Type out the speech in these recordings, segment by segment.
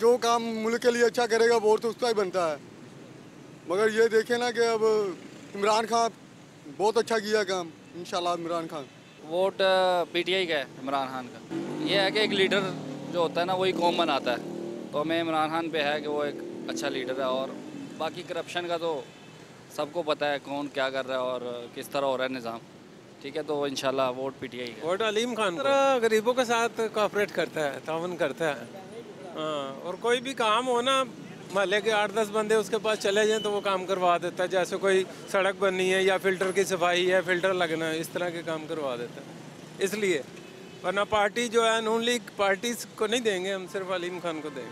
जो काम मुल्क के लिए अच्छा करेगा वोट तो उसका ही बनता है। मगर ये देखें ना कि अब इमरान खान बहुत अच्छा किया काम। इंशाल्लाह इमरान खान। वोट पीटीआई का है इमरान खान का। ये है कि एक लीडर जो होता है ना वही कौम बनाता है। तो हमें इमरान खान पे है कि वो एक अच्छा लीडर है और बाकी करप्शन का तो सबको पता है कौन क्या कर रहा है और किस तरह हो रहा है निज़ाम। ठीक है तो इंशाल्लाह वोट पीटीआई का वोट अलीम खान गरीबों के साथ कॉपरेट करता है तावन करता है। हाँ और कोई भी काम हो ना, महल्ले के आठ दस बंदे उसके पास चले जाएँ तो वो काम करवा देता है। जैसे कोई सड़क बननी है या फ़िल्टर की सफ़ाई है, फ़िल्टर लगना है, इस तरह के काम करवा देता है। इसलिए, वरना पार्टी जो है नून लीग पार्टी को नहीं देंगे हम, सिर्फ़ अलीम खान को देंगे।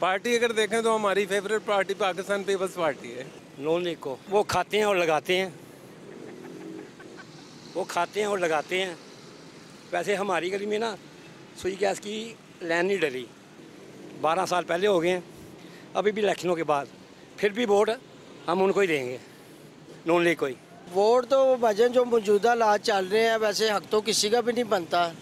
पार्टी अगर देखें तो हमारी favourite party Pakistan Peoples Party है। नून लीग को। वो खाते हैं और लगाते हैं। वो खाते हैं और लगाते हैं। वैसे हमारी गली में ना, सुई गैस की लाइन नहीं डली। बारह साल पहले हो गए हैं। अभी भी इलेक्शनों के बाद। फिर भी वोट हम उनको ही देंगे। नून लीग को ही वोट तो भजन जो मौजूदा हालात चल रहे हैं, वैसे हक तो किसी का भी नहीं बनता।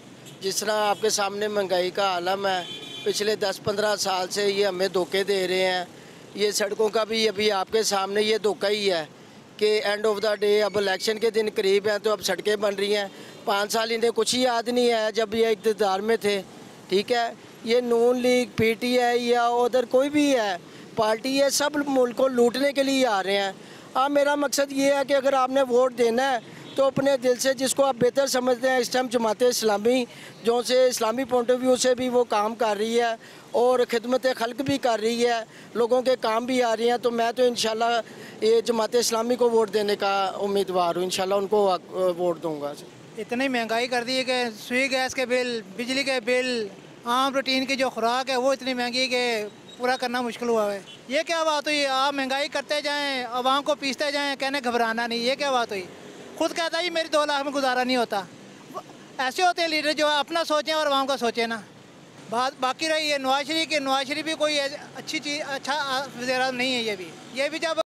जिस तरह आपके सामने महँगाई का आलम है, पिछले 10-15 साल से ये हमें धोखे दे रहे हैं। ये सड़कों का भी अभी आपके सामने ये धोखा ही है कि एंड ऑफ़ द डे अब इलेक्शन के दिन करीब हैं तो अब सड़कें बन रही हैं। पाँच साल इन्हें कुछ ही याद नहीं है जब ये इकतदार में थे। ठीक है? ये नून लीग, पी टी है या उधर कोई भी है, पार्टी है, सब मुल्क को लूटने के लिए आ रहे हैं। अब मेरा मकसद ये है कि अगर आपने वोट देना है तो अपने दिल से जिसको आप बेहतर समझते हैं, इस टाइम जमात इस्लामी, जो से इस्लामी पॉइंट ऑफ़ व्यू से भी वो काम कर रही है और खिदमत खल्क भी कर रही है, लोगों के काम भी आ रही हैं तो मैं तो इन ये जमात इस्लामी को वोट देने का उम्मीदवार हूँ। इन उनको वोट दूँगा। इतनी महँगाई कर दी है कि सुई गैस के बिल, बिजली के बिल आम प्रोटीन की जो खुराक है, वो इतनी महँगी कि पूरा करना मुश्किल हुआ है। ये क्या बात हुई? आप महँगाई करते जाएँ, आवाम को पीसते जाएँ, कहने घबराना नहीं, ये क्या बात हुई? खुद कहता है मेरी दो लाख में गुजारा नहीं होता। ऐसे होते हैं लीडर जो अपना सोचें और आवाम का सोचें ना। बात बाकी रही है, नवाज़ शरीफ की, नवाज़ शरीफ भी कोई अच्छी चीज़ अच्छा वगैरह नहीं है ये भी। ये भी जब